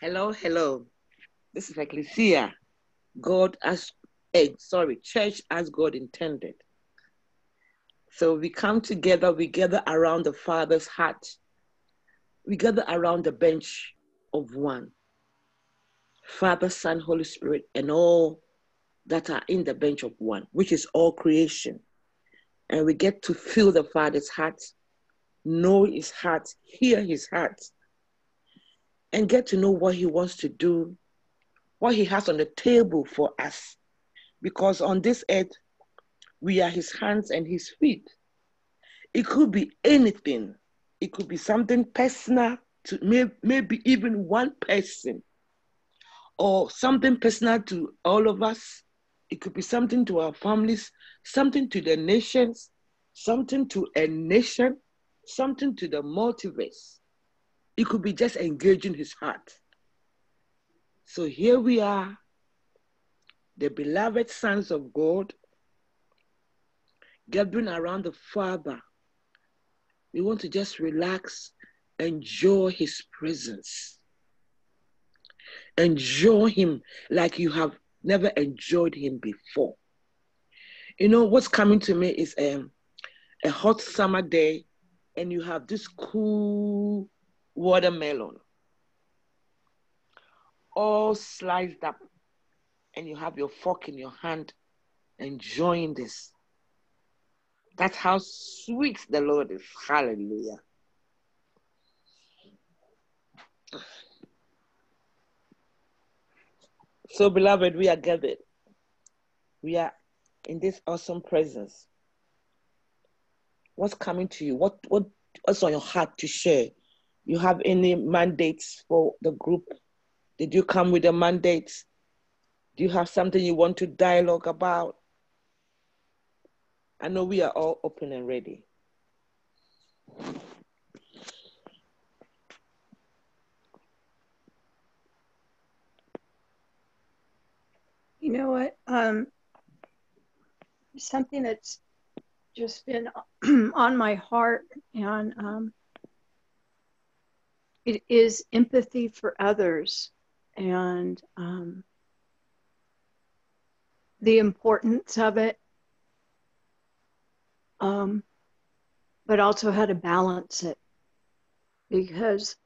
Hello, hello. This is Ecclesia. God as, eh, sorry, church as God intended. So we come together, we gather around the Father's heart. We gather around the bench of one. Father, Son, Holy Spirit, and all that are in the bench of one, which is all creation. And we get to feel the Father's heart, know his heart, hear his heart, and get to know what he wants to do, what he has on the table for us. Because on this earth, we are his hands and his feet. It could be anything. It could be something personal to may, maybe even one person, or something personal to all of us. It could be something to our families, something to the nations, something to a nation, something to the multiverse. It could be just engaging his heart. So here we are, the beloved sons of God, gathering around the Father. We want to just relax, enjoy his presence. Enjoy him like you have never enjoyed him before. You know, what's coming to me is um, a hot summer day, and you have this cool watermelon, all sliced up, and you have your fork in your hand, enjoying this. That's how sweet the Lord is. Hallelujah. So, beloved, we are gathered. We are in this awesome presence. What's coming to you? What what what's on your heart to share? You have any mandates for the group? Did you come with a mandate? Do you have something you want to dialogue about? I know we are all open and ready. You know what? Um, something that's just been on my heart, and um, it is empathy for others and um, the importance of it, um, but also how to balance it because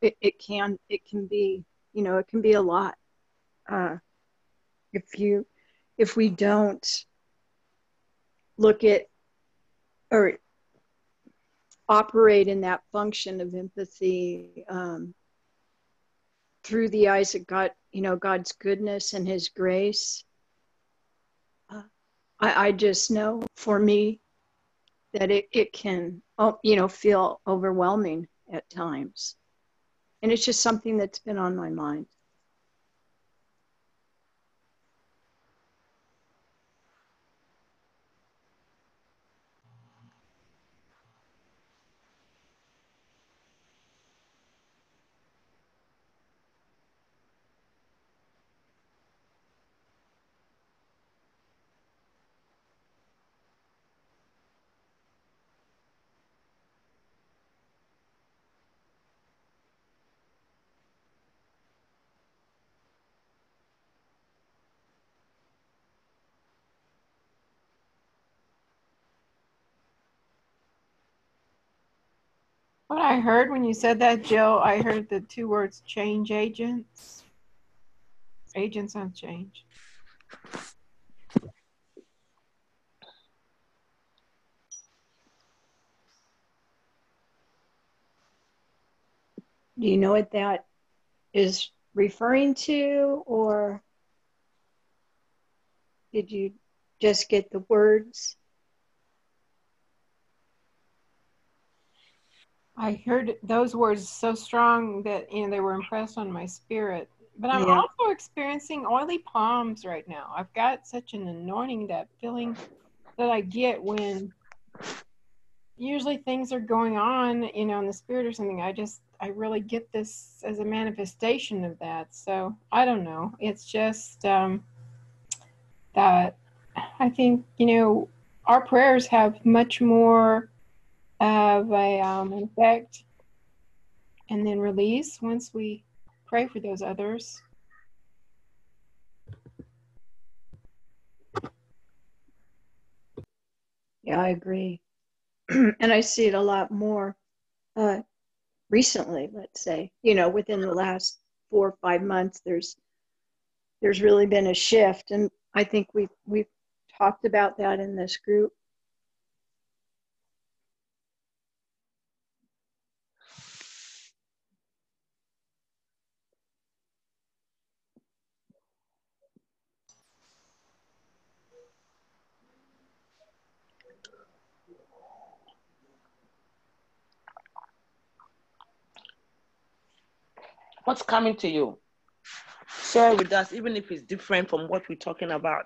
it, it can it can be you know it can be a lot. Uh, if you if we don't look at or operate in that function of empathy um, through the eyes of God, you know, God's goodness and His grace. Uh, I, I just know for me that it, it can, oh, you know, feel overwhelming at times. And it's just something that's been on my mind. What I heard when you said that, Jill, I heard the two words change agents. Agents on change. Do you know what that is referring to, or did you just get the words? I heard those words so strong that you know they were impressed on my spirit. But I'm Yeah. also experiencing oily palms right now. I've got such an anointing, that feeling that I get when usually things are going on, you know, in the spirit or something. I just I really get this as a manifestation of that. So I don't know. It's just um, that I think you know our prayers have much more of a um, effect and then release once we pray for those others. Yeah, I agree. and I see it a lot more uh, recently, let's say, you know, within the last four or five months, there's there's really been a shift. And I think we've we've talked about that in this group. What's coming to you? Share with us, even if it's different from what we're talking about.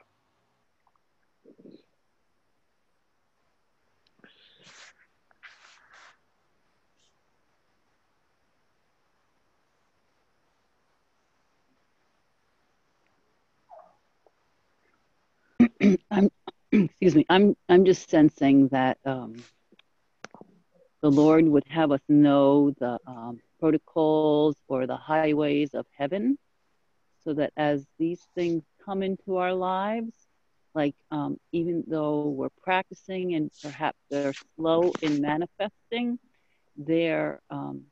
I'm excuse me. I'm I'm just sensing that um, the Lord would have us know the um, protocols or the highways of heaven, so that as these things come into our lives, like um, even though we're practicing and perhaps they're slow in manifesting, they're um,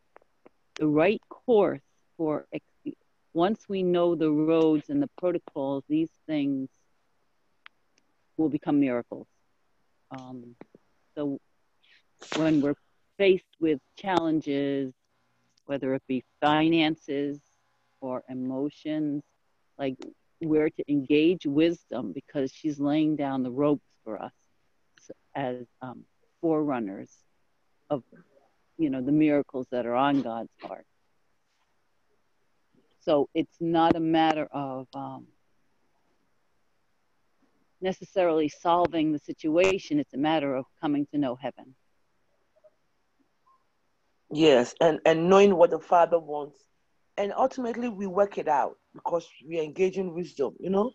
the right course for. Once we know the roads and the protocols, these things will become miracles. Um, so when we're faced with challenges, whether it be finances or emotions, like we're to engage wisdom because she's laying down the ropes for us as um, forerunners of, you know, the miracles that are on God's heart. So it's not a matter of um, necessarily solving the situation. It's a matter of coming to know heaven. Yes, and, and knowing what the Father wants. And ultimately, we work it out because we engage in wisdom, you know?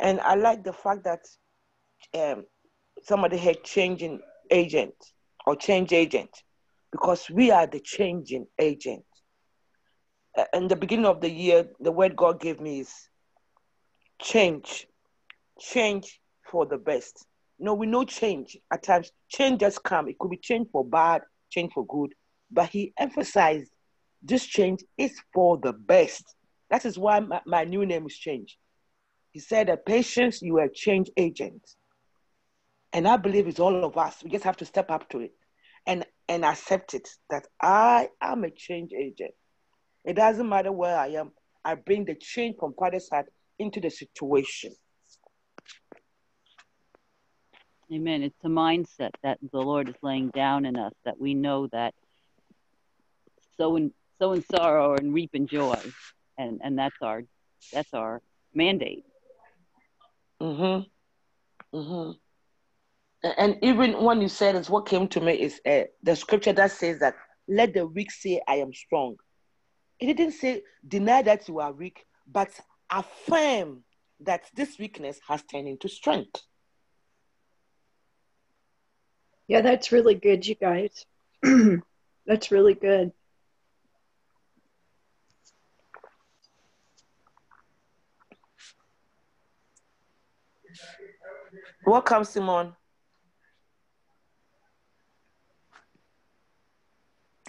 And I like the fact that um, somebody had changing agent or change agent because we are the changing agent. In the beginning of the year, the word God gave me is change change for the best. No, we know change. At times, change just come. It could be change for bad, change for good. But he emphasized this change is for the best. That is why my, my new name is changed. He said that patience, you are a change agent. And I believe it's all of us. We just have to step up to it and, and accept it that I am a change agent. It doesn't matter where I am. I bring the change from Father's side into the situation. Amen. It's a mindset that the Lord is laying down in us that we know that sow in sow in sorrow and reap in joy, and and that's our that's our mandate. Mhm. Mhm. And even when you said this, what came to me is uh, the scripture that says that let the weak say, "I am strong." It didn't say deny that you are weak, but affirm that this weakness has turned into strength. Yeah, that's really good, you guys. that's really good. Welcome, Simon.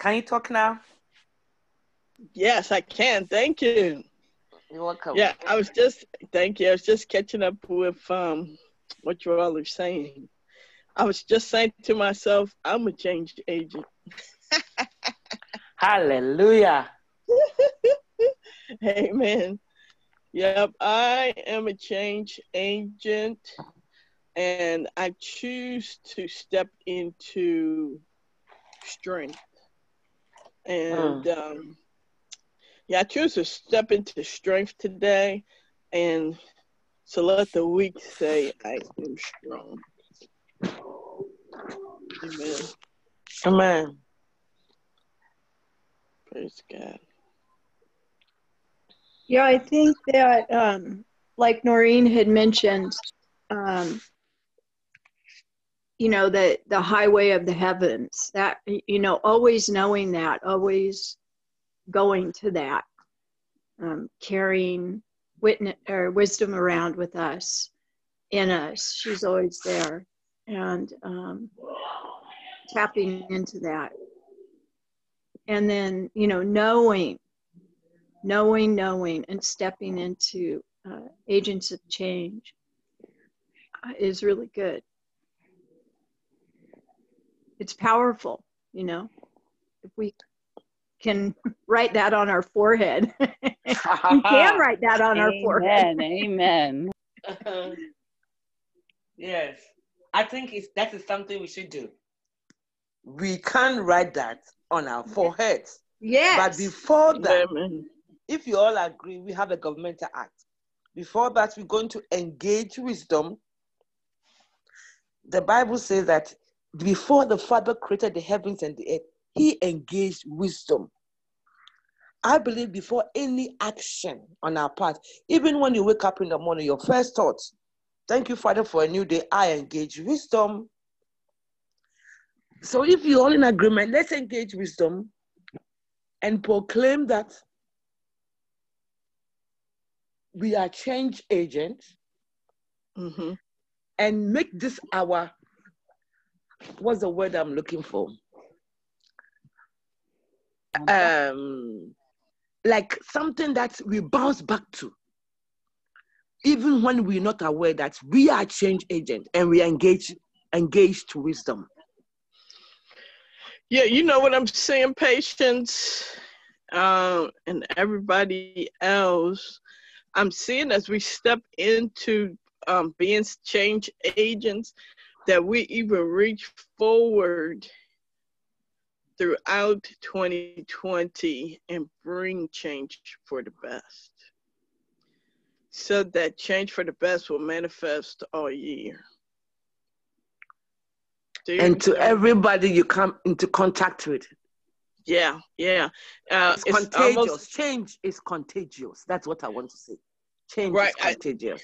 Can you talk now? Yes, I can. Thank you. You're welcome. Yeah, I was just thank you. I was just catching up with um what you all are saying. I was just saying to myself, I'm a change agent. Hallelujah. Amen. Yep, I am a change agent and I choose to step into strength. And mm. um, yeah, I choose to step into strength today and to let the weak say, I am strong. Amen. Amen. Praise God. Yeah, I think that, um, like Noreen had mentioned, um, you know, the the highway of the heavens. That you know, always knowing that, always going to that. um, carrying witness or wisdom around with us, in us. She's always there, and um, tapping into that, and then you know knowing, knowing, knowing, and stepping into uh, agents of change uh, is really good. It's powerful, you know. If we can write that on our forehead. we can write that on our forehead. Amen. yes. I think it's, that is something we should do. We can write that on our foreheads. Yes. But before that, Amen. if you all agree, we have a governmental act. Before that, we're going to engage wisdom. The Bible says that before the Father created the heavens and the earth, he engaged wisdom. I believe before any action on our part, even when you wake up in the morning, your first thoughts, thank you, Father, for a new day. I engage wisdom. So if you're all in agreement, let's engage wisdom and proclaim that we are change agents hmm and make this our what's the word I'm looking for? Um like something that we bounce back to. Even when we're not aware that we are change agent and we engage engage to wisdom. Yeah, you know what I'm saying, patience, um, and everybody else. I'm seeing as we step into um, being change agents that we even reach forward throughout 2020 and bring change for the best. So that change for the best will manifest all year. And to everybody you come into contact with. Yeah, yeah. Uh, It's, it's contagious. almost- Change is contagious. That's what I want to say. Change Right, is I- contagious.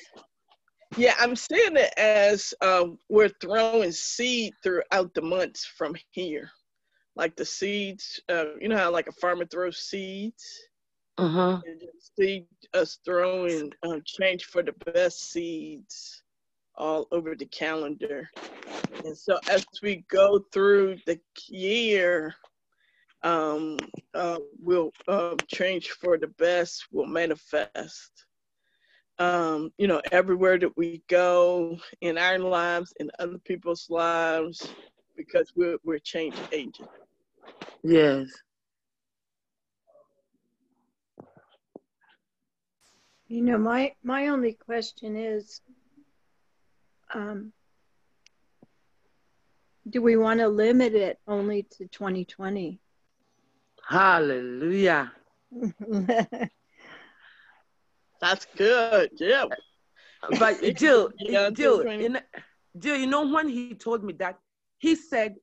Yeah, I'm seeing it as um, we're throwing seed throughout the months from here. Like the seeds, uh, you know how like a farmer throws seeds? And just see us throwing um, change for the best seeds all over the calendar. And so as we go through the year, um, uh, we'll um, change for the best will manifest. Um, you know, everywhere that we go in our lives, in other people's lives, because we're, we're change agents. Yes. You know, my my only question is, um, do we want to limit it only to 2020? Hallelujah. That's good. Yeah. But Jill, Yeah, Jill, you know, Jill, you know when he told me that, he said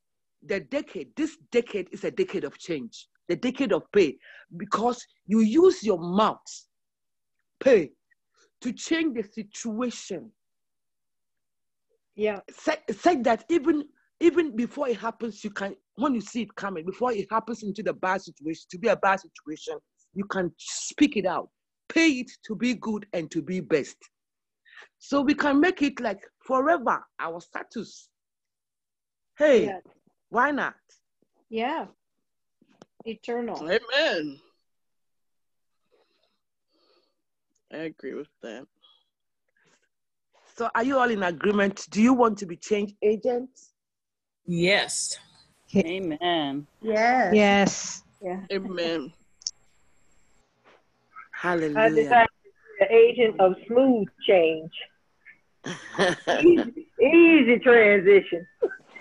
the decade, this decade is a decade of change, the decade of pay, because you use your mouth, pay, to change the situation. yeah, Said, said that even even before it happens, you can when you see it coming, before it happens into the bad situation, to be a bad situation, you can speak it out, pay it to be good and to be best. So we can make it like forever our status. Hey, yeah, why not? yeah. Eternal. Amen. I agree with that. So are you all in agreement? Do you want to be change agents? Yes. Amen. Yes. Yes. Yeah. Amen. Hallelujah. I desire to be the agent of smooth change. Easy, easy transition.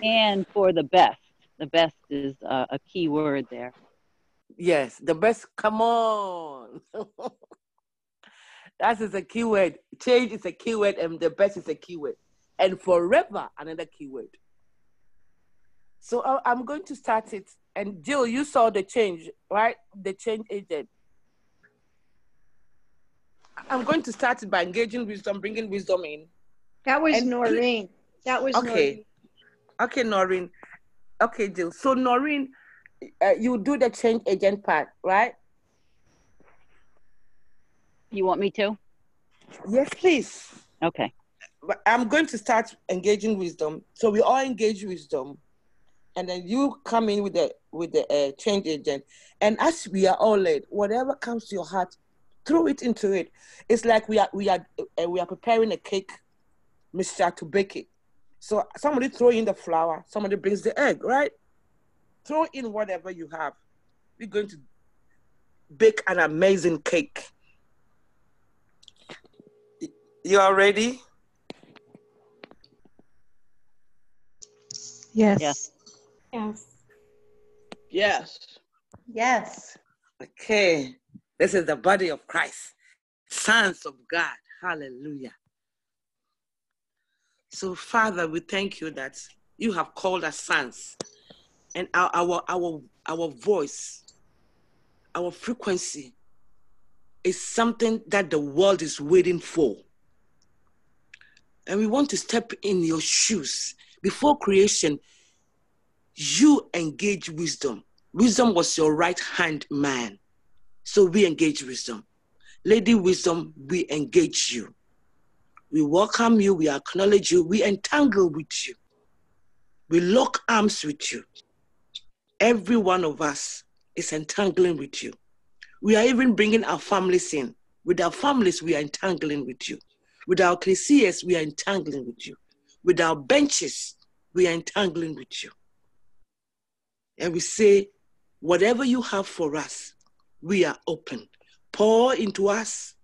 And for the best. The best is uh, a key word there. yes, the best. Come on. that is a keyword. Change is a keyword, and the best is a keyword. And forever, another keyword. So I'm going to start it. And Jill, you saw the change, right? The change agent. I'm going to start it by engaging wisdom, bringing wisdom in. That was And- Noreen. That was Okay. Noreen. Okay, Noreen. Okay, Jill. So Noreen, uh, you do the change agent part, right? You want me to? Yes, please. Okay. I'm going to start engaging wisdom. So we all engage wisdom, and then you come in with the with the uh, change agent. And as we are all led, whatever comes to your heart, throw it into it. It's like we are we are uh, we are preparing a cake mixture to bake it. So somebody throw in the flour, somebody brings the egg, right? Throw in whatever you have. We're going to bake an amazing cake. You are ready? Yes. Yes. Yes. Yes. Yes. Okay. This is the body of Christ, sons of God. Hallelujah. So, Father, we thank you that you have called us sons, and our our our, our voice, our frequency is something that the world is waiting for. And we want to step in your shoes. Before creation, you engage wisdom. Wisdom was your right hand man. So we engage wisdom. Lady Wisdom, we engage you. We welcome you, we acknowledge you, we entangle with you. We lock arms with you. Every one of us is entangling with you. We are even bringing our families in. With our families, we are entangling with you. With our ecclesias, we are entangling with you. With our benches, we are entangling with you. And we say, whatever you have for us, we are open. Pour into us.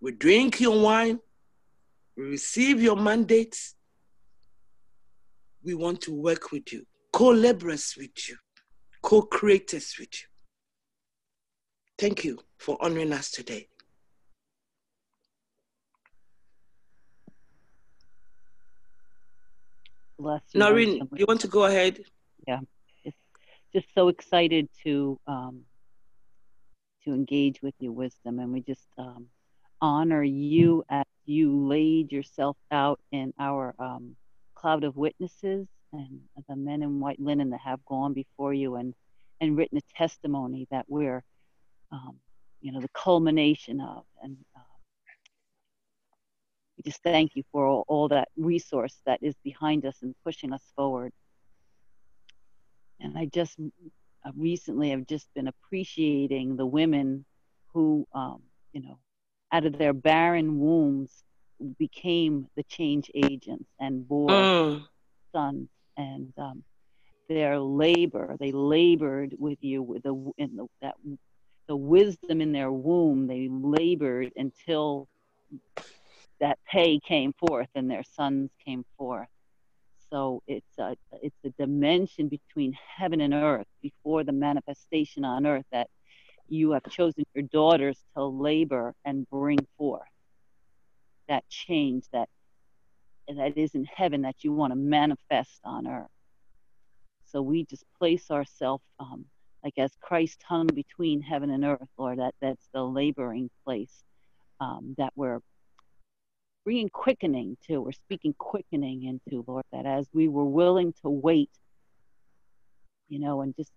We drink your wine. We receive your mandates. We want to work with you, co laborers with you, co creators with you. Thank you for honoring us today. Bless you. Noreen, you want to go ahead? Yeah. Just so excited to um, to engage with your wisdom, and we just um, honor you as you laid yourself out in our um, cloud of witnesses and the men in white linen that have gone before you and and written a testimony that we're um, you know the culmination of. And uh, we just thank you for all, all that resource that is behind us and pushing us forward. And I just recently have just been appreciating the women who, um, you know, out of their barren wombs became the change agents and bore Mm. sons and um, their labor. They labored with you with the in the that the wisdom in their womb. They labored until that pay came forth and their sons came forth. So it's a it's a dimension between heaven and earth before the manifestation on earth that you have chosen your daughters to labor and bring forth that change that that is in heaven that you want to manifest on earth. So we just place ourselves um, like as Christ hung between heaven and earth, Lord. That that's the laboring place um, that we're bringing quickening to. We're speaking quickening into, Lord, that as we were willing to wait, you know, and just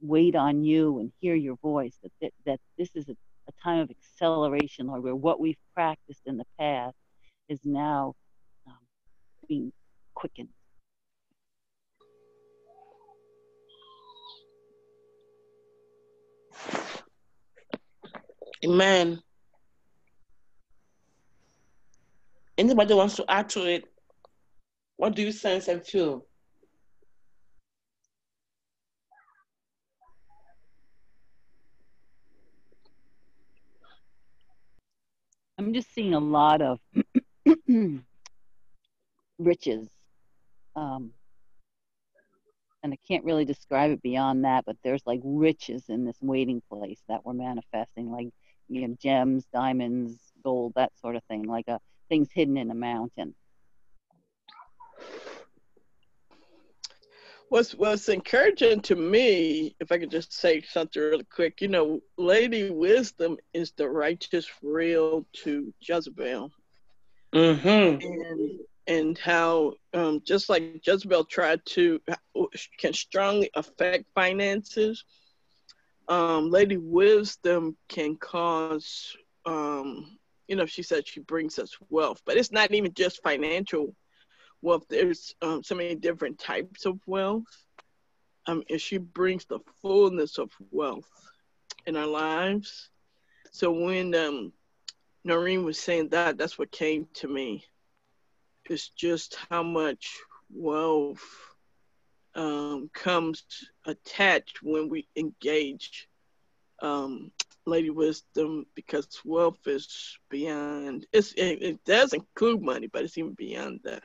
wait on you and hear your voice, that, that, that this is a, a time of acceleration, Lord, where what we've practiced in the past is now um, being quickened. Amen. Anybody wants to add to it? What do you sense and feel? I'm just seeing a lot of riches. Um, and I can't really describe it beyond that, but there's like riches in this waiting place that we're manifesting, like you know, gems, diamonds, gold, that sort of thing, like a things hidden in a mountain. What's what's encouraging to me, if I could just say something really quick, you know, Lady Wisdom is the righteous real to Jezebel. Mm-hmm. and and how um, just like Jezebel tried to can strongly affect finances, um, Lady Wisdom can cause um, you know, she said she brings us wealth, but it's not even just financial wealth. There's um, so many different types of wealth. Um, and she brings the fullness of wealth in our lives. So when um, Noreen was saying that, that's what came to me. It's just how much wealth um, comes attached when we engage um, Lady Wisdom because wealth is beyond. It's it, it does include money, but it's even beyond that.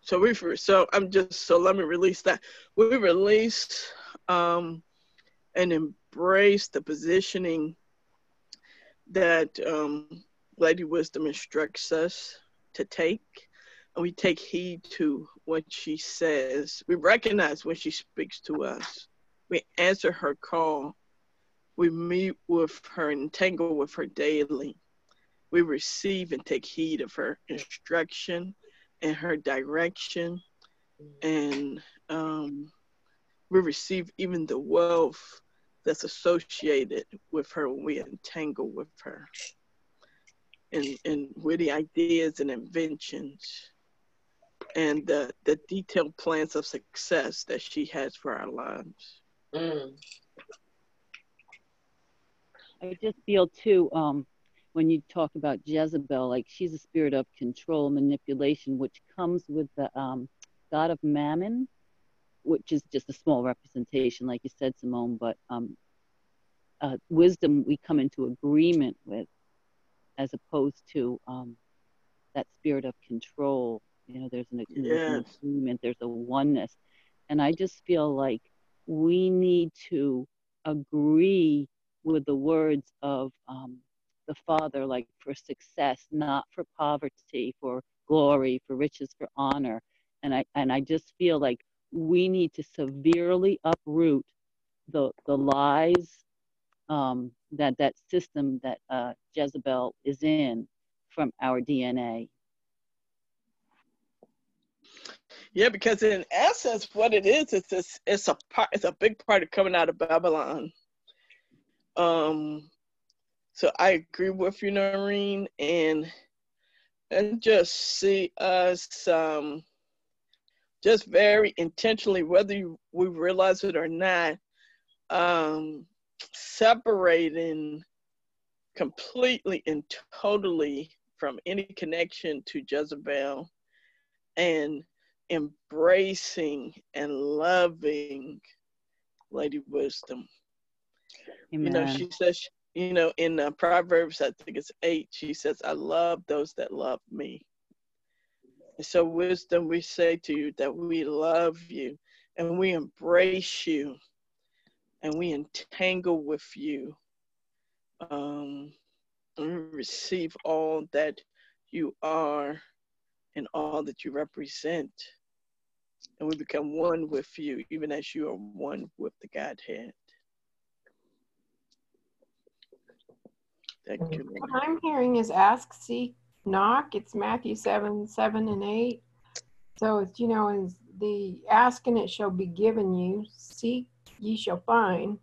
So we so I'm just so let me release that. We release um, and embrace the positioning that um, Lady Wisdom instructs us to take. And we take heed to what she says. We recognize when she speaks to us. We answer her call. We meet with her and tangle with her daily. We receive and take heed of her instruction and her direction. And um, we receive even the wealth that's associated with her when we entangle with her and, and witty ideas and inventions and the, the detailed plans of success that she has for our lives. Mm. I just feel too, um, when you talk about Jezebel, like she's a spirit of control, manipulation, which comes with the um, god of Mammon, which is just a small representation, like you said, Simone. But um, uh, wisdom we come into agreement with, as opposed to um, that spirit of control. You know, there's an, yes. agreement, there's a oneness, and I just feel like we need to agree with the words of um, the Father, like for success, not for poverty, for glory, for riches, for honor. And I and I just feel like we need to severely uproot the the lies um, that that system that uh, Jezebel is in from our DNA. Yeah, because in essence, what it is, it's a, it's a part, it's a big part of coming out of Babylon. Um, so I agree with you, Noreen, and and just see us um, just very intentionally, whether you, we realize it or not, um, separating completely and totally from any connection to Jezebel and embracing and loving Lady Wisdom. Amen. You know, she says, you know, in uh, Proverbs, I think it's eight, she says, I love those that love me. And so, wisdom, we say to you that we love you and we embrace you and we entangle with you um, and receive all that you are and all that you represent. And we become one with you, even as you are one with the Godhead. Thank you. What I'm hearing is ask, seek, knock. It's Matthew 7, 7 and 8. So it's, you know, is the ask and it shall be given you, seek ye shall find,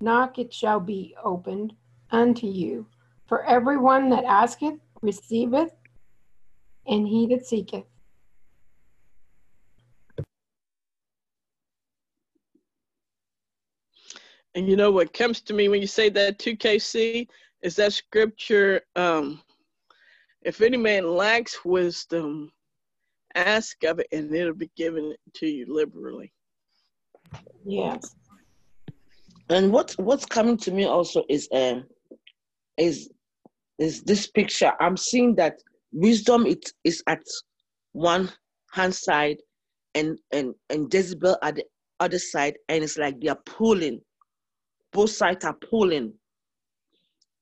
knock it shall be opened unto you. For everyone that asketh receiveth, and he that seeketh. And you know what comes to me when you say that 2KC is that scripture um, if any man lacks wisdom, ask of it and it'll be given to you liberally. Yes. And what what's coming to me also is um is is this picture. I'm seeing that wisdom it is at one hand side and and and Jezebel at the other side, and it's like they are pulling. Both sides are pulling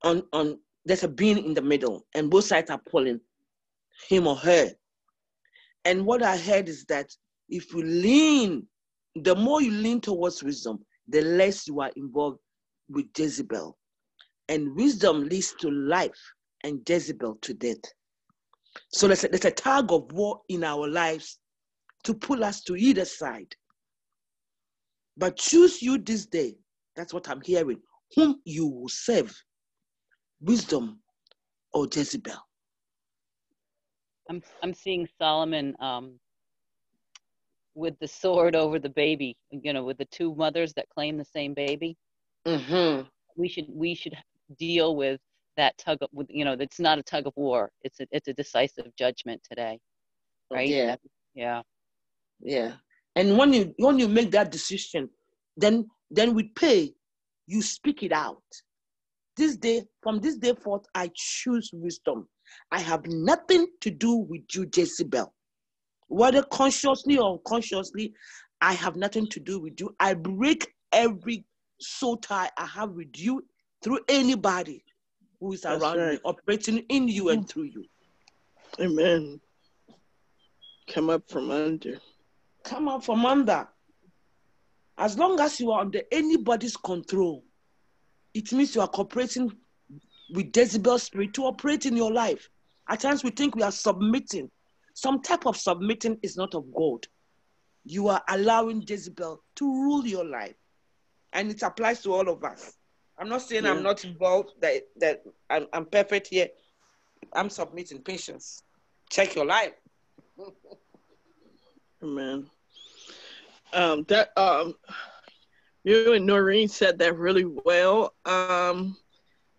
on on there's a being in the middle, and both sides are pulling him or her. And what I heard is that if you lean, the more you lean towards wisdom, the less you are involved with Jezebel. And wisdom leads to life, and Jezebel to death. So there's a, there's a tug of war in our lives to pull us to either side. But choose you this day That's what I'm hearing. Whom you will serve, wisdom or Jezebel. I'm I'm seeing Solomon um, with the sword over the baby. You know, with the two mothers that claim the same baby. Mm-hmm. We should we should deal with that tug of with you know it's not a tug of war. It's a it's a decisive judgment today, right? Yeah. Yeah. Yeah. And when you when you make that decision, then then with pay, you speak it out. This day, from this day forth, I choose wisdom. I have nothing to do with you, Jezebel. Whether consciously or unconsciously, I have nothing to do with you. I break every soul tie I have with you through anybody who is That's around me, operating in you and mm. through you. Amen. Come up from under. come up from under. As long as you are under anybody's control, it means you are cooperating with Jezebel's spirit to operate in your life. At times we think we are submitting. Some type of submitting is not of God. You are allowing Jezebel to rule your life. And it applies to all of us. I'm not saying Yeah. I'm not involved, that, that I'm, I'm perfect here. I'm submitting patience. Check your life. Amen. Um, that um, you and Noreen said that really well. Um,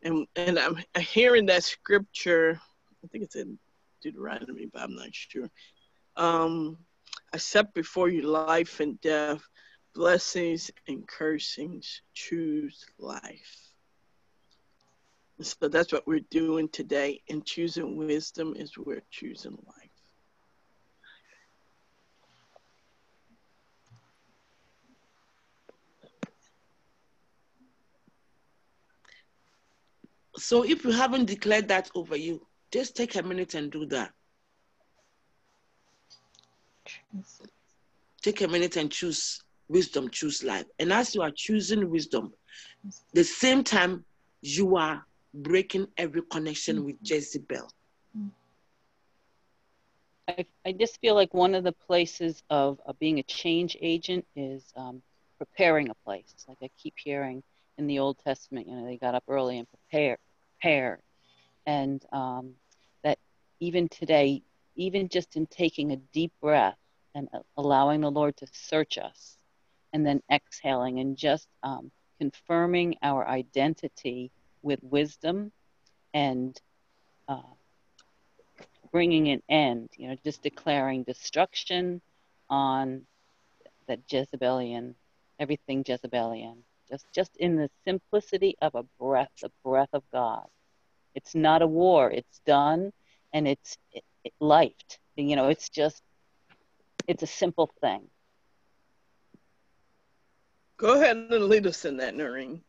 and and I'm hearing that scripture. I think it's in Deuteronomy, but I'm not sure. Um, I set before you life and death, blessings and cursings. Choose life. So that's what we're doing today. And choosing wisdom is we're choosing life. So if you haven't declared that over you, just take a minute and do that. Take a minute and choose wisdom, choose life. And as you are choosing wisdom, the same time you are breaking every connection with Jezebel. I, I just feel like one of the places of, of being a change agent is um, preparing a place. Like I keep hearing in the Old Testament, you know, they got up early and prepared, prepared, and um, that even today, even just in taking a deep breath and allowing the Lord to search us, and then exhaling and just um, confirming our identity with wisdom and uh, bringing an end, you know, just declaring destruction on that Jezebelian, everything Jezebelian, just just in the simplicity of a breath, the breath of God. It's not a war; it's done, and it's it, it lifed. You know, it's just it's a simple thing. Go ahead and lead us in that, Noreen.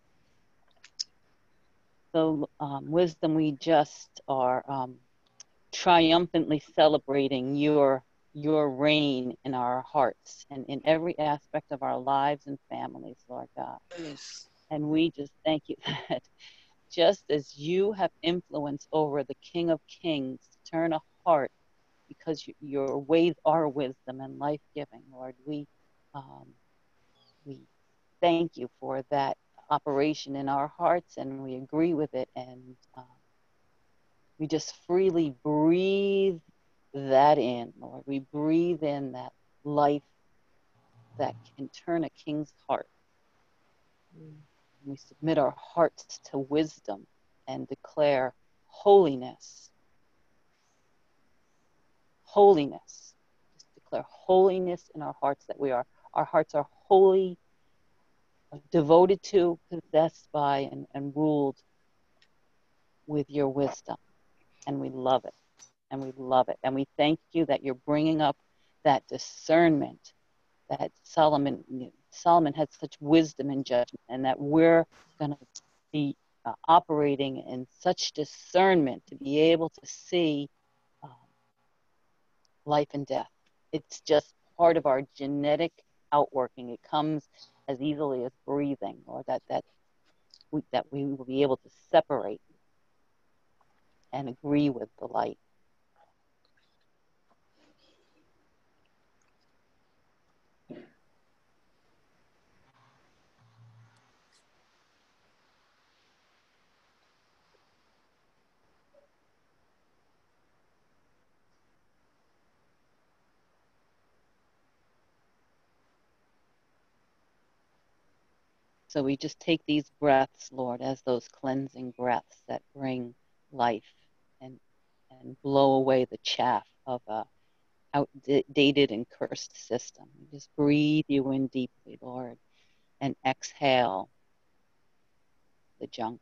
So, um, wisdom, we just are um, triumphantly celebrating your your reign in our hearts and in every aspect of our lives and families, Lord God. Yes. And we just thank you that just as you have influence over the King of Kings to turn a heart because you, your ways are wisdom and life giving, Lord, we, um, we thank you for that operation in our hearts and we agree with it. And um, we just freely breathe that in, Lord. We breathe in that life that can turn a king's heart. We submit our hearts to wisdom and declare holiness. Holiness. Just declare holiness in our hearts that we are, our hearts are holy, devoted to, possessed by, and, and ruled with your wisdom. And we love it. And we love it. And we thank you that you're bringing up that discernment that Solomon Solomon had such wisdom and judgment, and that we're going to be uh, operating in such discernment to be able to see um, life and death. It's just part of our genetic outworking. It comes as easily as breathing, or that that we, that we will be able to separate and agree with the light. So we just take these breaths, Lord, as those cleansing breaths that bring life and and blow away the chaff of a outdated and cursed system. Just breathe you in deeply, Lord, and exhale the junk.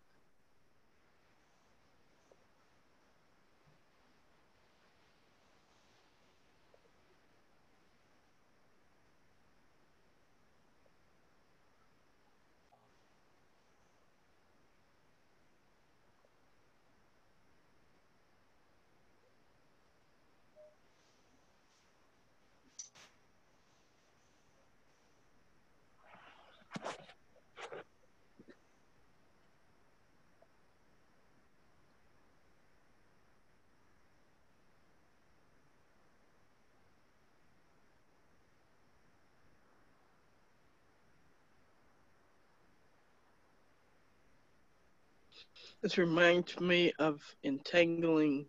This reminds me of entangling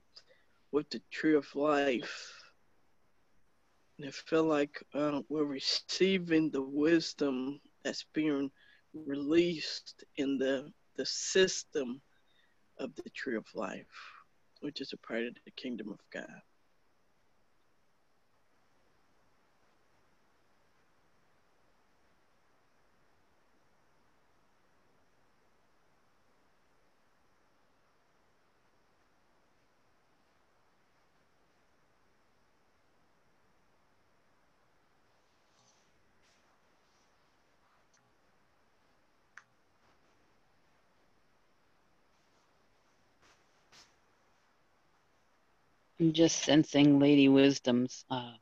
with the tree of life. And I feel like uh, we're receiving the wisdom that's being released in the, the system of the tree of life, which is a part of the kingdom of God. I'm just sensing Lady Wisdom's uh,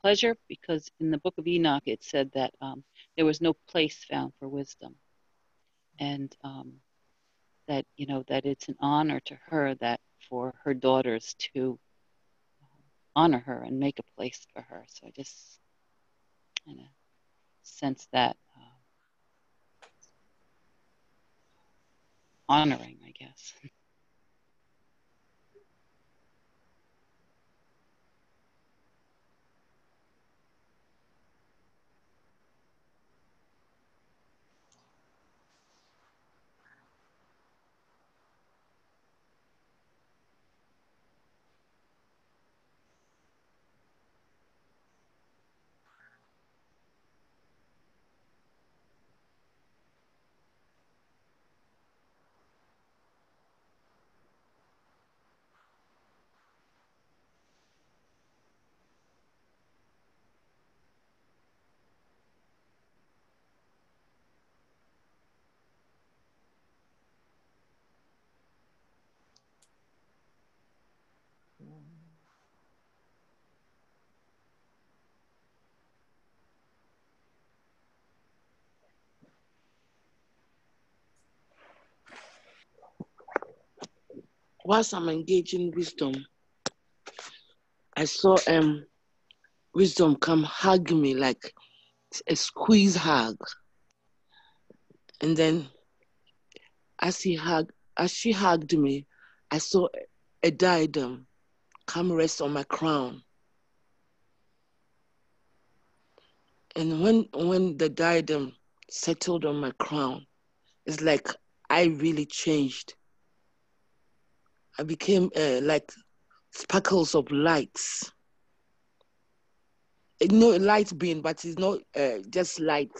pleasure because in the book of Enoch it said that um, there was no place found for wisdom. And um, that, you know, that it's an honor to her that for her daughters to um, honor her and make a place for her. So I just kind of sense that uh, honoring, I guess. whilst I'm engaging wisdom, I saw um wisdom come hug me like a squeeze hug. And then as he hugged as she hugged me, I saw a diadem come rest on my crown. And when when the diadem settled on my crown, it's like I really changed. I became uh, like sparkles of lights. You know, light being, but it's not uh, just light,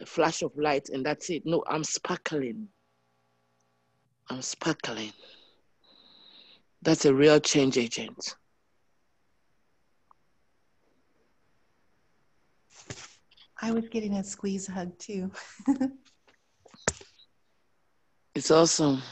a flash of light, and that's it. No, I'm sparkling. I'm sparkling. That's a real change agent. I was getting a squeeze hug too. It's awesome.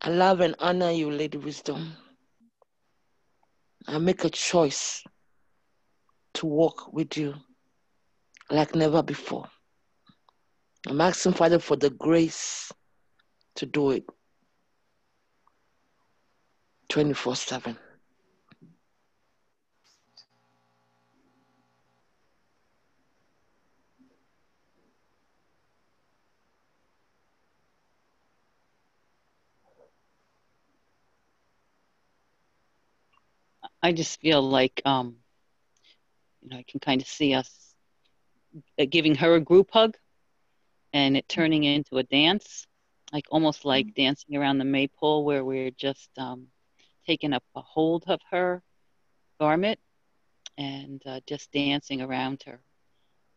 I love and honor you, Lady Wisdom. I make a choice to walk with you like never before. I'm asking Father for the grace to do it 24 7. I just feel like, um, you know, I can kind of see us uh, giving her a group hug and it turning into a dance, like almost like dancing around the maypole where we're just um, taking up a hold of her garment and uh, just dancing around her.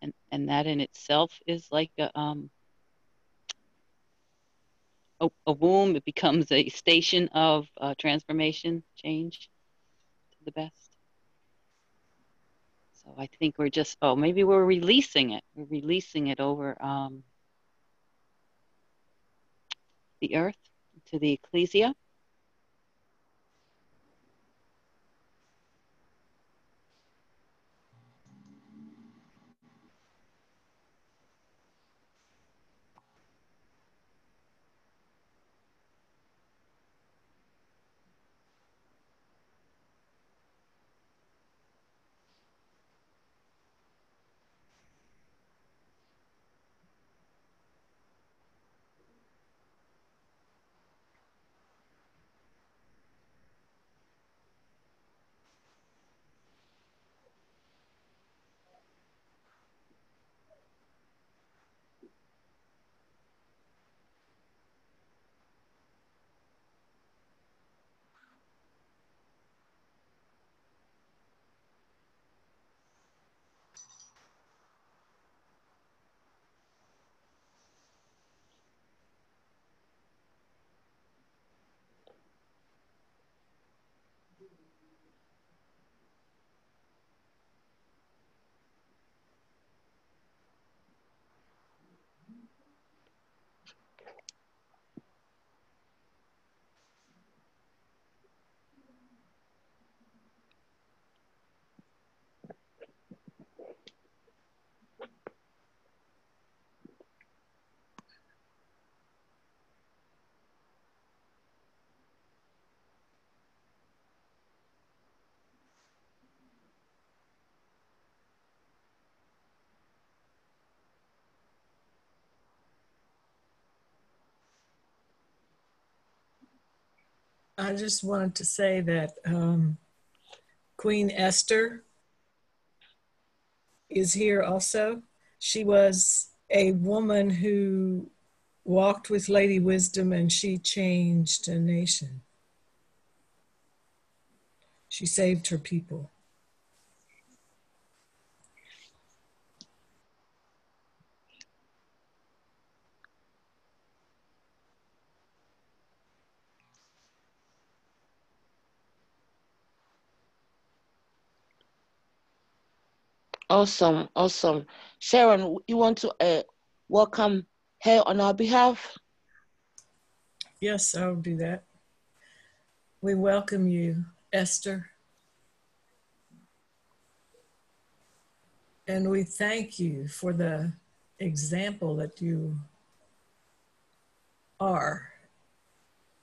And, and that in itself is like a, um, a, a womb. It becomes a station of uh, transformation, change the best. So I think we're just, oh, maybe we're releasing it. We're releasing it over um, the earth to the ecclesia. I just wanted to say that um, Queen Esther is here also. She was a woman who walked with Lady Wisdom and she changed a nation. She saved her people. Awesome, awesome. Sharon, you want to uh, welcome her on our behalf? Yes, I'll do that. We welcome you, Esther. And we thank you for the example that you are.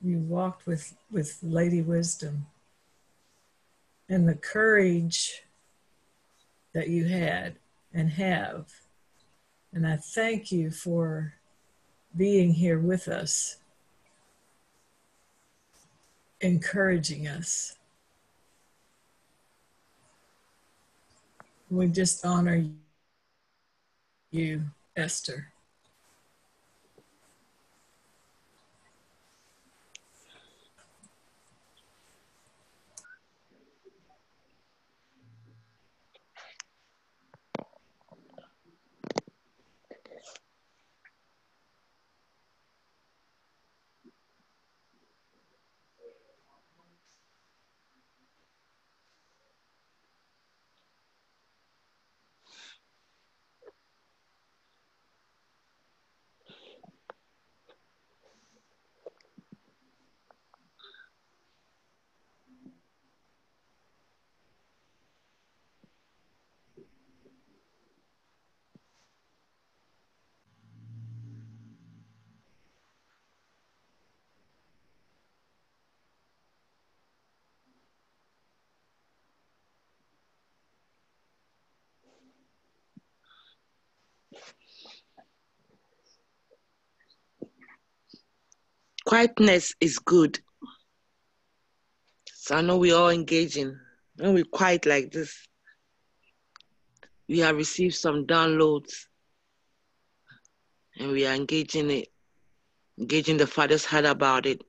You walked with, with Lady Wisdom and the courage that you had and have. And I thank you for being here with us, encouraging us. We just honor you, Esther. Quietness is good. So I know we're all engaging when we quiet like this, we have received some downloads and we are engaging it, engaging the Father's heart about it.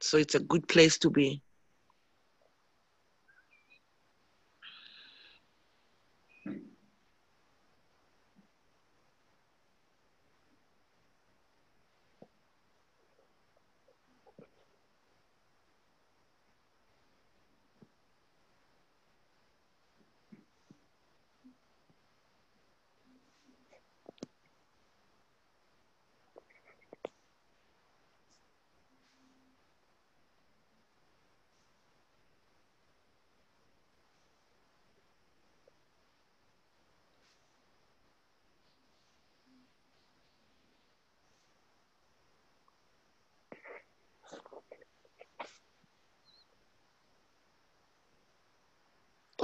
So it's a good place to be.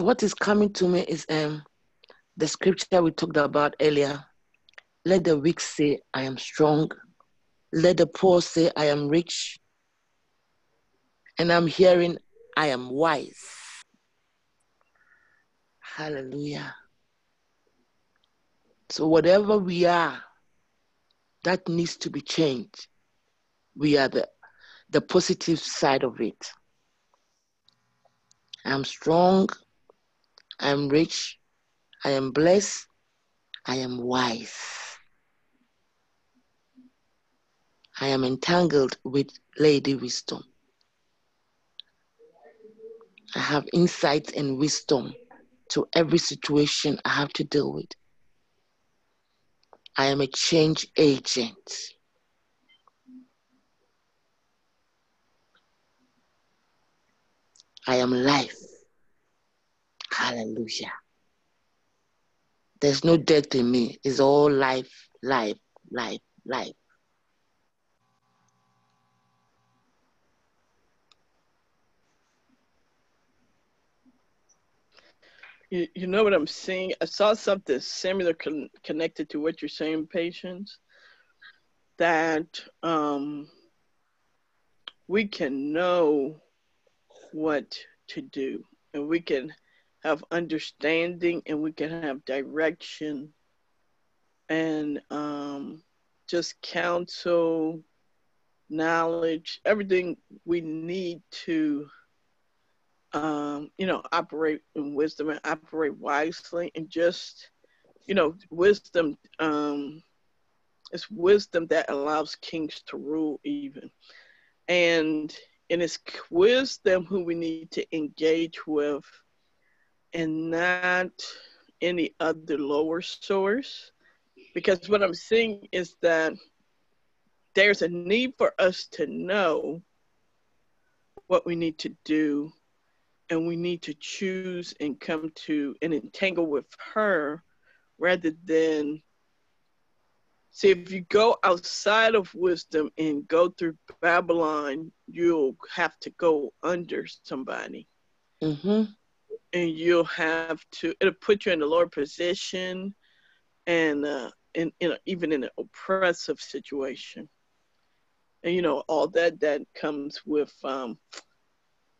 What is coming to me is um the scripture we talked about earlier. Let the weak say, I am strong. Let the poor say, I am rich. And I'm hearing, I am wise. Hallelujah. So, whatever we are, that needs to be changed. We are the, the positive side of it. I'm strong. I am rich, I am blessed, I am wise. I am entangled with Lady Wisdom. I have insight and wisdom to every situation I have to deal with. I am a change agent. I am life. Hallelujah. There's no death in me. It's all life, life, life, life. You, you know what I'm seeing? I saw something similar con- connected to what you're saying, patience. That um, we can know what to do and we can have understanding and we can have direction and um, just counsel, knowledge, everything we need to, um, you know, operate in wisdom and operate wisely and just, you know, wisdom. Um, it's wisdom that allows kings to rule, even. And and it's wisdom who we need to engage with and not any other lower source. Because what I'm seeing is that there's a need for us to know what we need to do, and we need to choose and come to and entangle with her rather than see if you go outside of wisdom and go through Babylon, you'll have to go under somebody. Mm-hmm and you'll have to it'll put you in a lower position and uh in, you know even in an oppressive situation. And you know all that that comes with um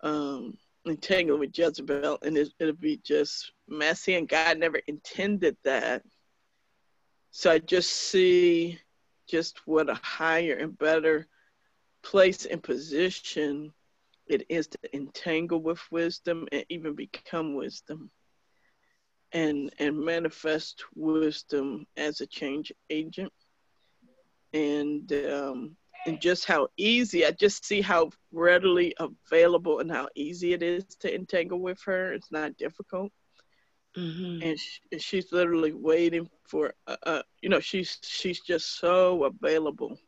um entangling with Jezebel and it, it'll be just messy and God never intended that. So I just see just what a higher and better place and position it is to entangle with wisdom and even become wisdom and and manifest wisdom as a change agent and um, and just how easy I just see how readily available and how easy it is to entangle with her. It's not difficult, mm-hmm. and she, she's literally waiting for uh, uh, you know she's she's just so available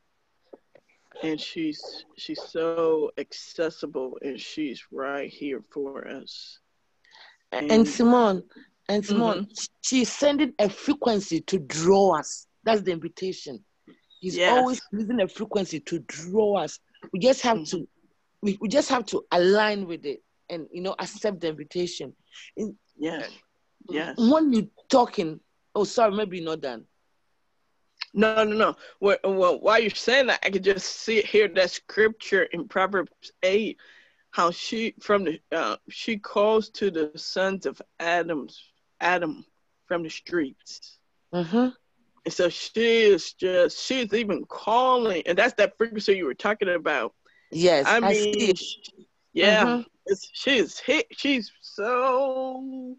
and she's she's so accessible and she's right here for us. And, and simone and simone mm-hmm. she's sending a frequency to draw us. That's the invitation. He's yes. always using a frequency to draw us. We just have mm-hmm. to we, we just have to align with it and you know accept the invitation. Yeah yes. when you're talking oh sorry maybe not done no, no, no. Well, well, while you're saying that, I could just see hear that scripture in Proverbs eight, how she from the uh, she calls to the sons of Adam's Adam from the streets. Mm-hmm. And so she is just she's even calling, and that's that frequency you were talking about. Yes, I I see mean, yeah, Mhm. it's, she's hit. She's so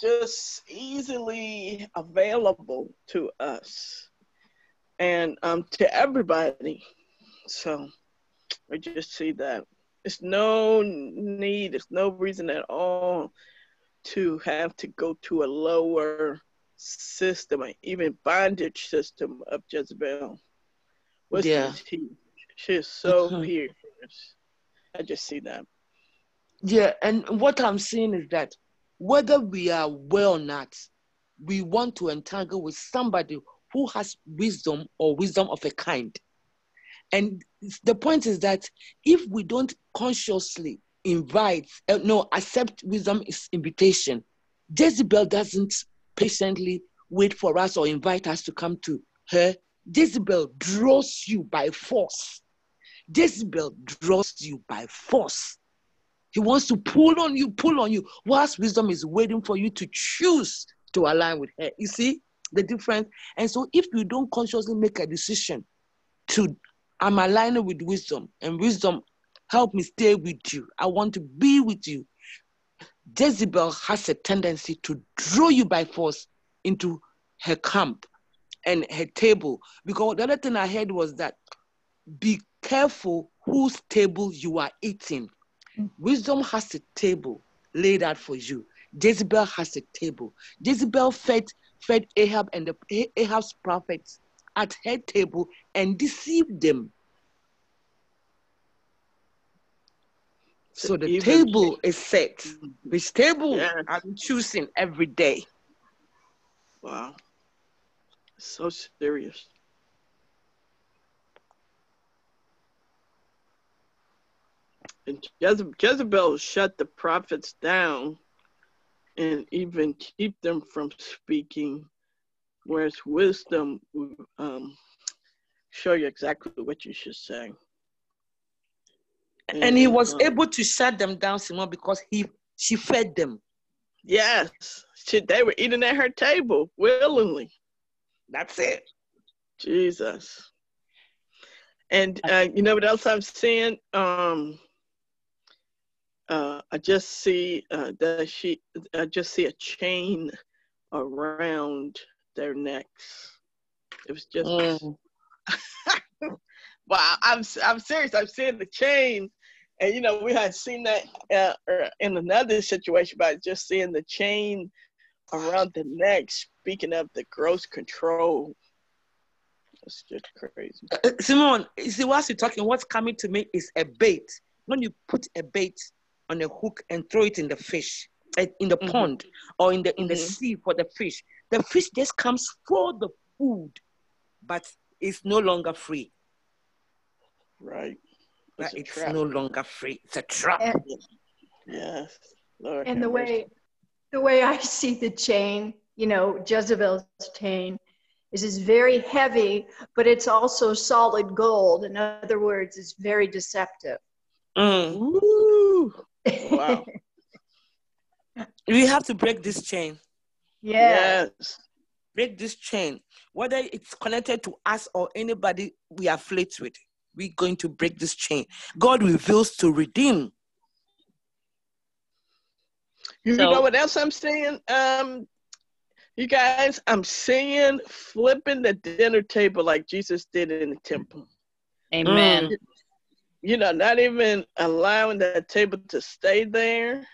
just easily available to us and um to everybody. So I just see that it's no need, it's no reason at all to have to go to a lower system, even bondage system of Jezebel. What's Yeah. she? She is so Mhm. fierce. I just see that. Yeah, and what I'm saying is that whether we are well or not, we want to entangle with somebody who has wisdom or wisdom of a kind. And the point is that if we don't consciously invite, uh, no, accept wisdom's invitation, Jezebel doesn't patiently wait for us or invite us to come to her. Jezebel draws you by force. Jezebel draws you by force. He wants to pull on you, pull on you, whilst wisdom is waiting for you to choose to align with her. You see the difference? And so, if you don't consciously make a decision to, I'm aligning with wisdom, and wisdom, help me stay with you. I want to be with you. Jezebel has a tendency to draw you by force into her camp and her table. Because the other thing I heard was that be careful whose table you are eating. Wisdom has a table laid out for you. Jezebel has a table. Jezebel fed fed Ahab and the Ahab's prophets at her table and deceived them. So the Even- table is set. Mm-hmm. Which table Yes. I'm choosing every day. Wow. So serious. And Jezebel shut the prophets down and even keep them from speaking, whereas wisdom um, show you exactly what you should say. And he was um, able to shut them down, Simon, because he she fed them. Yes, she, they were eating at her table willingly. That's it. Jesus. And uh, you know what else I'm seeing? Um, uh, I just see uh, that she. I just see a chain around their necks. It was just. Mm. wow, I'm I'm serious. I'm seeing the chain, and you know we had seen that uh, er, in another situation, but just seeing the chain around the neck. Speaking of the gross control, it's just crazy. Uh, Simon, you see, whilst you're talking, what's coming to me is a bait. When you put a bait on a hook and throw it in the fish, in the Mhm. pond or in the in the Mhm. sea for the fish, the fish just comes for the food, but it's no longer free. Right. Right? a It's no longer free. It's a trap. And, Yes. Lord and the have mercy. way the way I see the chain, you know, Jezebel's chain, is it's very heavy, but it's also solid gold. In other words, it's very deceptive. Mm. Woo. Wow. We have to break this chain. yeah. Yes. Break this chain. Whether it's connected to us or anybody we are fleet with, we're going to break this chain. God reveals to redeem. You So- know what else I'm saying? Um, you guys, I'm saying flipping the dinner table like Jesus did in the temple. Amen. Mm. You know, not even allowing that table to stay there.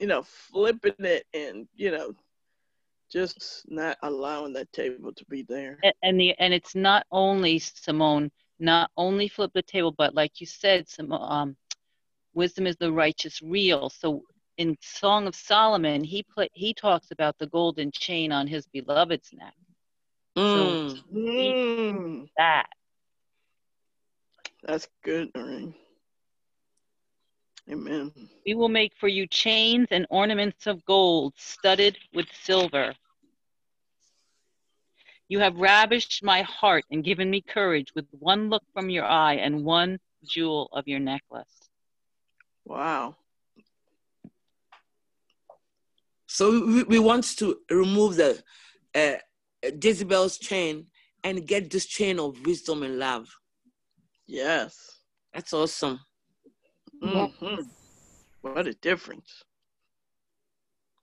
You know, flipping it and you know, just not allowing that table to be there. And the and it's not only Simone, not only flip the table, but like you said, some um, wisdom is the righteous real. So in Song of Solomon, he put he talks about the golden chain on his beloved's neck. Mm. Mm, That that's good, Noreen. Amen. we will make for you chains and ornaments of gold, studded with silver. You have ravished my heart and given me courage with one look from your eye and one jewel of your necklace. Wow. So we, we want to remove the uh, Jezebel's chain and get this chain of wisdom and love. Yes. That's awesome. hmm What a difference.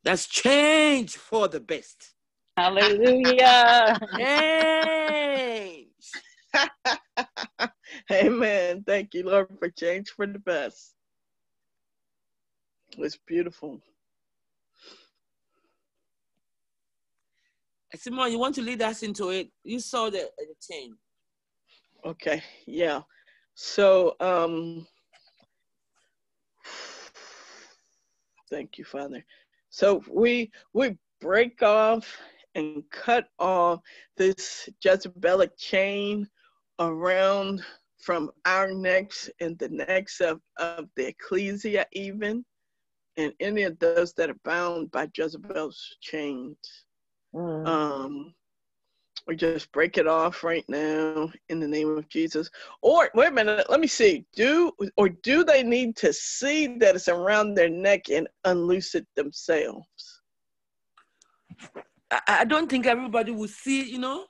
That's change for the best. Hallelujah. Change. Amen. Thank you, Lord, for change for the best. It's beautiful. Simon, you want to lead us into it? You saw the, the chain. Okay, yeah. So, um, thank you, Father. So we we break off and cut off this Jezebelic chain around from our necks and the necks of, of the ecclesia even, and any of those that are bound by Jezebel's chains. Mm. Um, we just break it off right now in the name of Jesus. Or wait a minute, let me see. Do or do they need to see that it's around their neck and unloose it themselves? I, I don't think everybody will see, you know.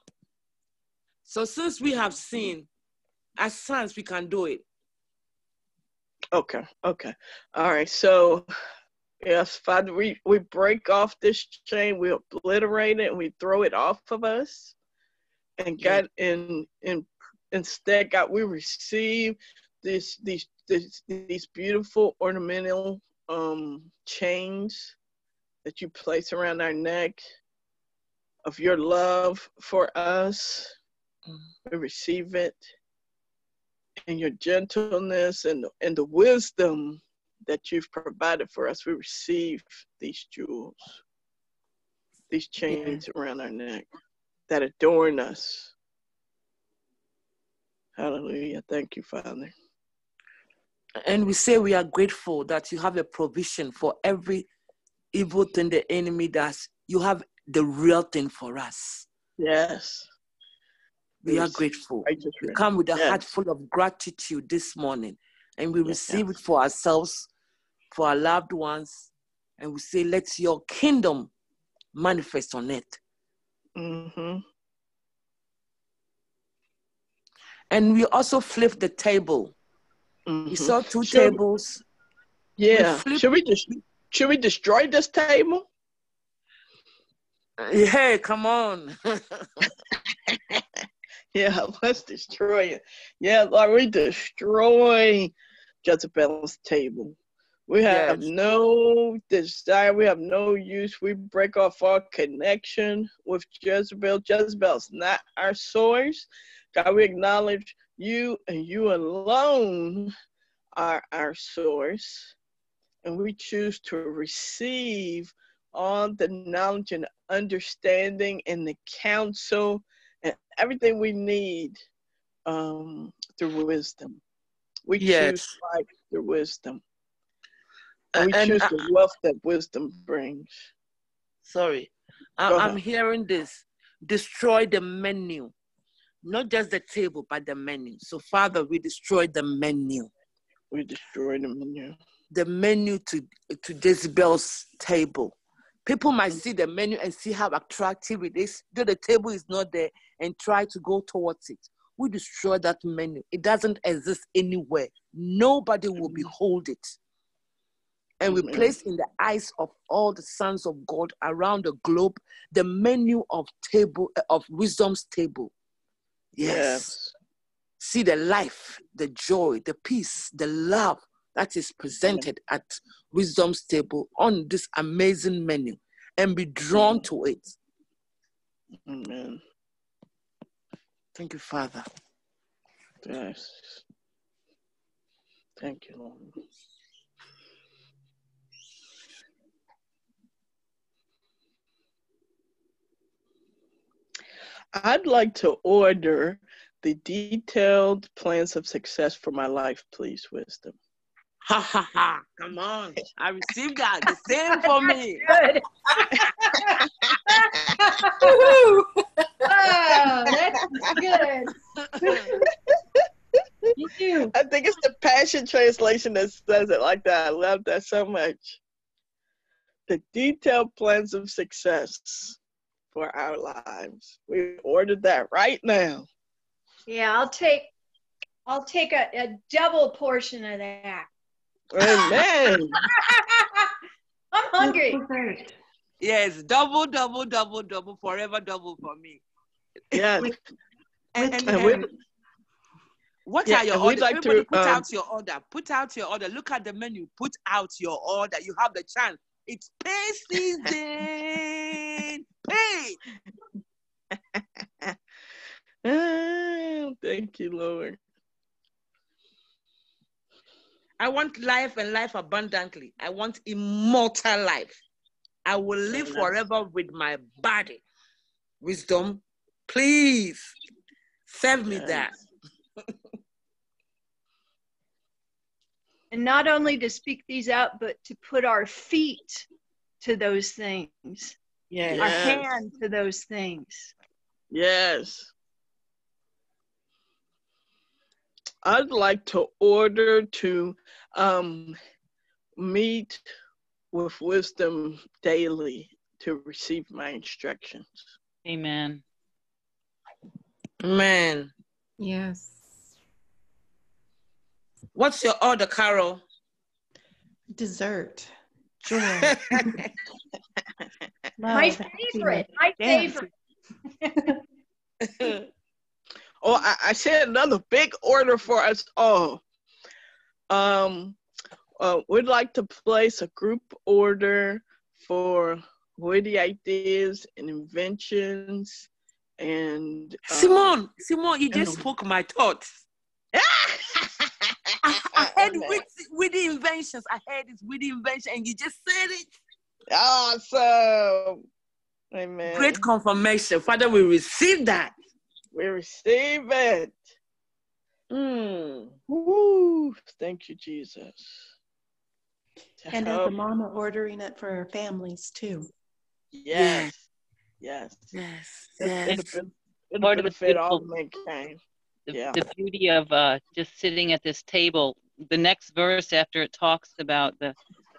So since we have seen, as sons, we can do it. Okay, okay. All right. So yes, Father, we, we break off this chain, we obliterate it, and we throw it off of us. And Yeah. God, in in instead, God, we receive this these this, these beautiful ornamental um chains that you place around our neck of your love for us. We receive it. And your gentleness and and the wisdom that you've provided for us, we receive these jewels, these chains around our neck that adorn us. Hallelujah. Thank you, Father. And we say we are grateful that you have a provision for every evil thing the enemy does. You have the real thing for us. Yes. We are grateful. We come with a Yes. heart full of gratitude this morning and we Yes. receive it for ourselves, for our loved ones, and we say, Let your kingdom manifest on it. Mm-hmm. And we also flipped the table. mm-hmm. We saw two Should- tables. Yeah. flip- Should we just should we destroy this table? Hey, come on. Yeah, let's destroy it. Yeah, Lord, we destroy Jezebel's table. We have Yes. no desire, we have no use. We break off our connection with Jezebel. Jezebel's not our source. God, we acknowledge you and you alone are our source. And we choose to receive all the knowledge and understanding and the counsel and everything we need um, through wisdom. We Yes. choose life through wisdom. And we And choose I- the wealth that wisdom brings. Sorry. I, I'm hearing this. Destroy the menu. Not just the table, but the menu. So, Father, we destroy the menu. We destroy the menu. The menu to, to Jezebel's table. People might Mm. see the menu and see how attractive it is, though the table is not there, and try to go towards it. We destroy that menu. It doesn't exist anywhere. Nobody will behold it. And we place in the eyes of all the sons of God around the globe the menu of table uh, of wisdom's table. Yes. See the life, the joy, the peace, the love that is presented at wisdom's table on this amazing menu and be drawn to it. Amen. Thank you, Father. Yes. Thank you, Lord. I'd like to order the detailed plans of success for my life, please, wisdom. Ha ha ha. Come on. I received that. The same for me. Good. Woo-hoo. Oh, that's good. you. I think it's the Passion Translation that says it like that. I love that so much. The detailed plans of success for our lives. We ordered that right now. Yeah, I'll take I'll take a, a double portion of that. Amen. I'm hungry. Yes, double, double, double, double, forever double for me. yes. With- And, and, And and what Yeah, are your orders? like Everybody to, put um, out your order. Put out your order. Look at the menu. Put out your order. You have the chance. It's pay season. pay. Ah, thank you, Lord. I want life and life abundantly. I want immortal life. I will live forever with my body. Wisdom, please serve me Yes. that. And not only to speak these out, but to put our feet to those things, Yes. our Yes. hand to those things. Yes. I'd like to order to um, meet with wisdom daily to receive my instructions. Amen. Amen. Yes. What's your order, Carol? Dessert. Joy. My favorite, my dance. favorite. Oh, I, I said another big order for us all. Um, uh, we'd like to place a group order for witty ideas and inventions and um, Simone, Simone, you just spoke my thoughts. I, I heard with, with the inventions. I heard it's with the invention, and you just said it. Awesome. Amen. Great confirmation. Father, we receive that. We receive it. Mm. Woo. Thank you, Jesus. To And as help- a mama ordering it for her families too. Yes. Yes. Yes. It'll Yes. benefit- it'll Part of the benefit all mankind. The, Yeah. the beauty of uh, just sitting at this table. The next verse after it talks about the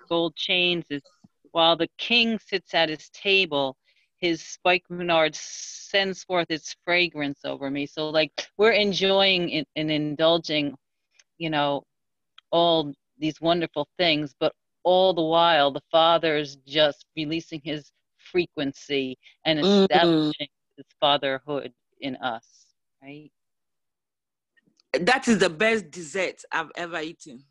gold chains is while the king sits at his table, his spikenard sends forth its fragrance over me. So like we're enjoying and indulging, you know, all these wonderful things, but all the while the father's just releasing his frequency and Mhm. establishing his fatherhood in us, right? That is the best dessert I've ever eaten.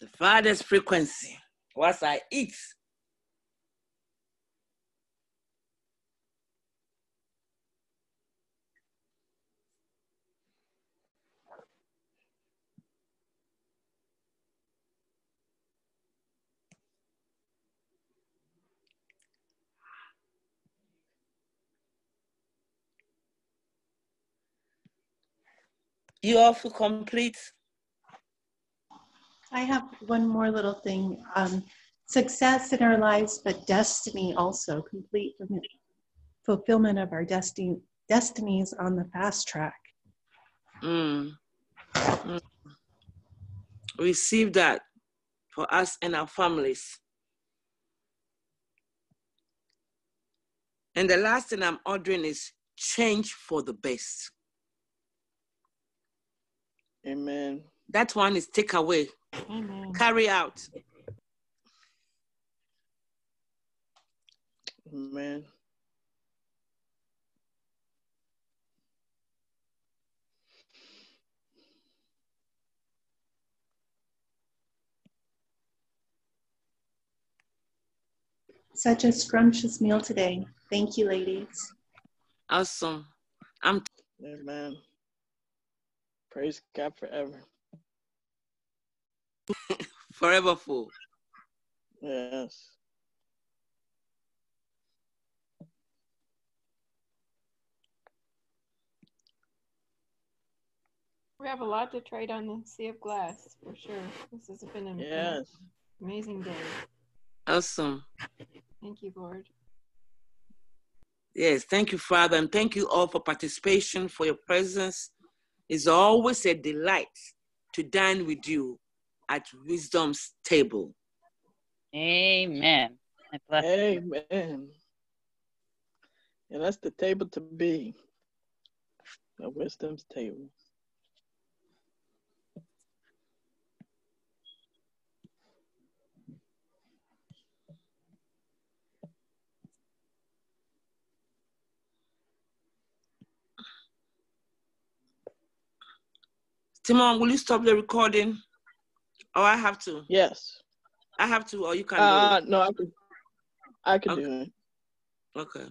The farthest frequency. Once I eat, you all feel complete. I have one more little thing. Um, success in our lives, but destiny also, complete fulfillment of our destiny, destinies on the fast track. Mm. Mm. Receive that for us and our families. And the last thing I'm ordering is change for the best. Amen. That one is take away, Amen. carry out. Amen. Such a scrumptious meal today. Thank you, ladies. Awesome. I'm Amen. Praise God forever. forever full. Yes. We have a lot to trade on the Sea of Glass for sure. This has been an Yes. amazing day. Awesome. Thank you, Lord. Yes, thank you, Father, and thank you all for participation, for your presence. It's always a delight to dine with you at wisdom's table. Amen. I you. Amen. And that's the table to be. The wisdom's table. Timon, will you stop the recording? Or I have to? Yes. I have to, or you can Uh, no, I can. I can Okay. do it. Okay.